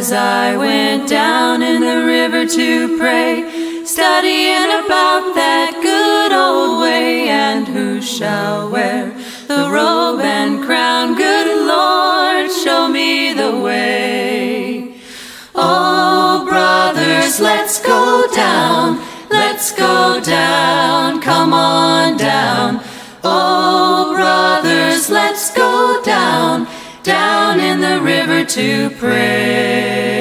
As I went down in the river to pray, studying about that good old way, and who shall wear the robe and crown? Good Lord, show me the way. Oh, brothers, let's go down, let's go down, down, in the river to pray.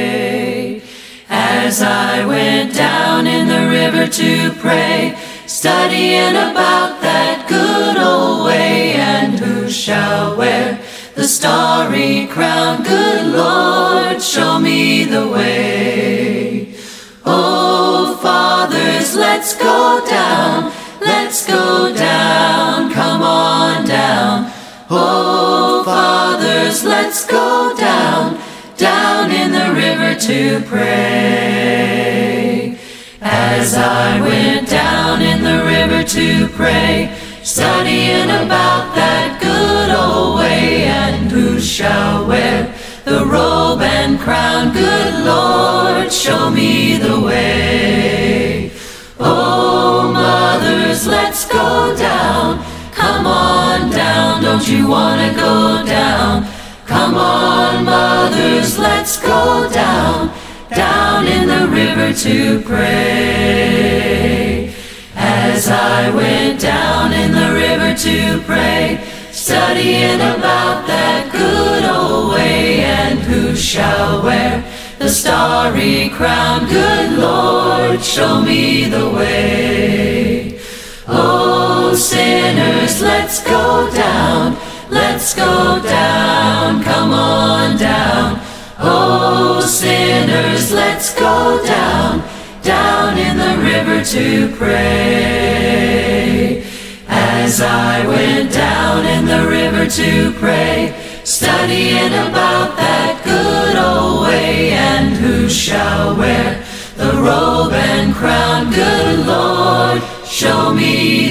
As I went down in the river to pray, studying about that good old way, and who shall wear the starry crown? Good Lord, show me the way. Fathers, let's go down, down in the river to pray. As I went down in the river to pray, studying about that good old way, and who shall wear the robe and crown? Good Lord, show me the way. Oh, mothers, let's go don't you wanna go down? Come on, mothers, let's go down, down in the river to pray. As I went down in the river to pray, studying about that good old way, and who shall wear the starry crown? Good Lord, show me the way. Oh, sinners, let's go down, let's go down, come on down. Oh, sinners, let's go down, down in the river to pray. As I went down in the river to pray, studying about that good old way, and who shall wear the robe and crown? Good Lord, show me.